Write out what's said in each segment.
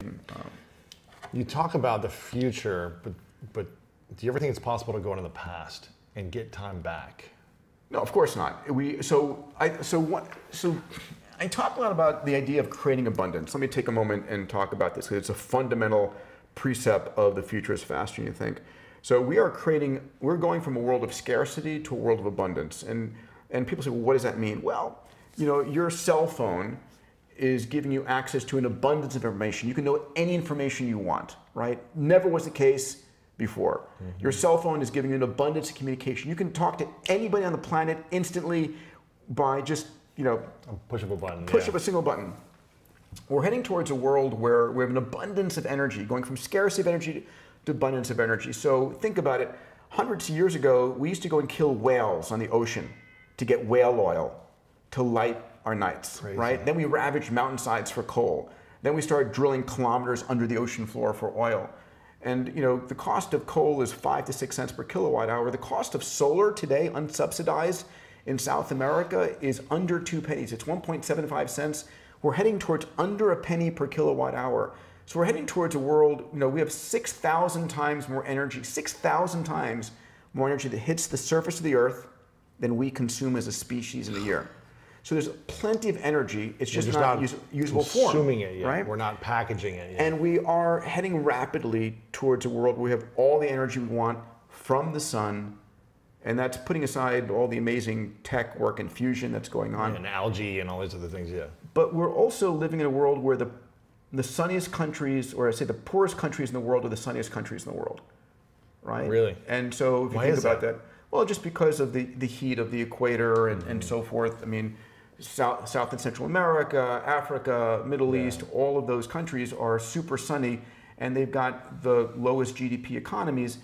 Um, you talk about the future, but but do you ever think it's possible to go into the past and get time back? No, of course not. We so I so what so I talk a lot about the idea of creating abundance. Let me take a moment and talk about this because it's a fundamental precept of the future is faster than you think. So we are creating we're going from a world of scarcity to a world of abundance. And and people say, well, what does that mean? Well, you know, your cell phone is giving you access to an abundance of information. You can know any information you want, right? Never was the case before. Mm-hmm. Your cell phone is giving you an abundance of communication. You can talk to anybody on the planet instantly by just, you know, push of a button. Push yeah. of a single button. We're heading towards a world where we have an abundance of energy, going from scarcity of energy to abundance of energy. So think about it. Hundreds of years ago, we used to go and kill whales on the ocean to get whale oil to light our nights, Crazy. right? Then we ravaged mountainsides for coal. Then we started drilling kilometers under the ocean floor for oil. And you know, the cost of coal is five to six cents per kilowatt hour. The cost of solar today, unsubsidized in South America, is under two pennies. It's 1.75 cents. We're heading towards under a penny per kilowatt hour. So we're heading towards a world, you know, we have 6,000 times more energy, 6,000 times more energy that hits the surface of the earth than we consume as a species in a year. So there's plenty of energy. It's just, just not, not use, usable form. Consuming it yet. Right? We're not packaging it yet. And we are heading rapidly towards a world where we have all the energy we want from the sun. And that's putting aside all the amazing tech work and fusion that's going on. Yeah, and algae and all these other things, yeah. But we're also living in a world where the, the sunniest countries, or I say the poorest countries in the world, are the sunniest countries in the world. Right? Really? And so if you Why think about that? that, well, just because of the, the heat of the equator and, mm-hmm. and so forth. I mean, South, South and Central America, Africa, Middle yeah. East, all of those countries are super sunny and they've got the lowest GDP economies.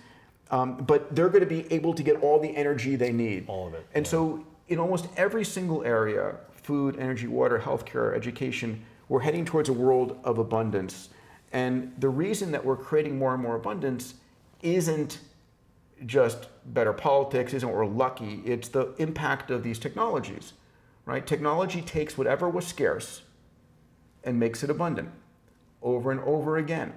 Um, but they're going to be able to get all the energy they need. All of it. And yeah. so, in almost every single area food, energy, water, healthcare, education we're heading towards a world of abundance. And the reason that we're creating more and more abundance isn't just better politics, isn't we're lucky, it's the impact of these technologies right? Technology takes whatever was scarce and makes it abundant over and over again.